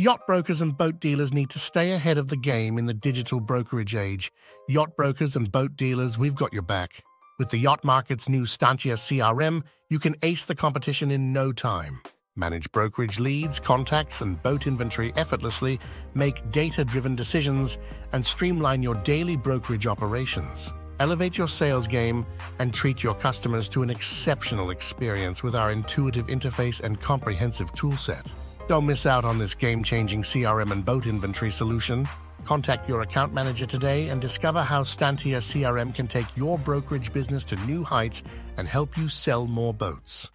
Yacht brokers and boat dealers need to stay ahead of the game in the digital brokerage age. Yacht brokers and boat dealers, we've got your back. With the yacht market's new Stantia CRM, you can ace the competition in no time. Manage brokerage leads, contacts, and boat inventory effortlessly, make data driven decisions, and streamline your daily brokerage operations. Elevate your sales game and treat your customers to an exceptional experience with our intuitive interface and comprehensive toolset. Don't miss out on this game changing CRM and boat inventory solution. Contact your account manager today and discover how Stantia CRM can take your brokerage business to new heights and help you sell more boats.